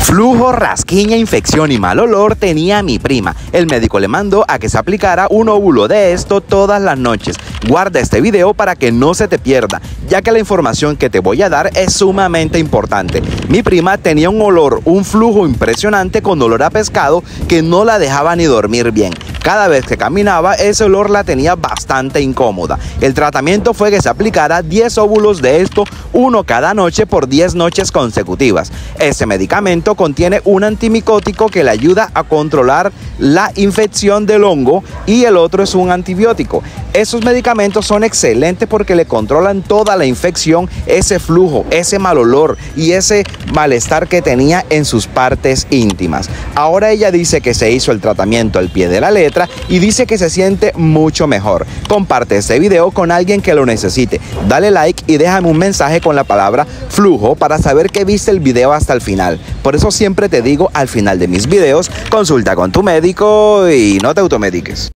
Flujo, rasquiña, infección y mal olor tenía mi prima. El médico le mandó a que se aplicara un óvulo de esto todas las noches. Guarda este video para que no se te pierda, ya que la información que te voy a dar es sumamente importante. Mi prima tenía un olor, un flujo impresionante con olor a pescado que no la dejaba ni dormir bien. Cada vez que caminaba, ese olor la tenía bastante incómoda. El tratamiento fue que se aplicara 10 óvulos de esto, uno cada noche por 10 noches consecutivas. Ese medicamento contiene un antimicótico que le ayuda a controlar la infección del hongo y el otro es un antibiótico. Esos medicamentos son excelentes porque le controlan toda la infección, ese flujo, ese mal olor y ese malestar que tenía en sus partes íntimas. Ahora ella dice que se hizo el tratamiento al pie de la letra y dice que se siente mucho mejor. Comparte este video con alguien que lo necesite. Dale like y déjame un mensaje con la palabra flujo para saber que viste el video hasta el final. Por eso siempre te digo al final de mis videos, consulta con tu médico y no te automediques.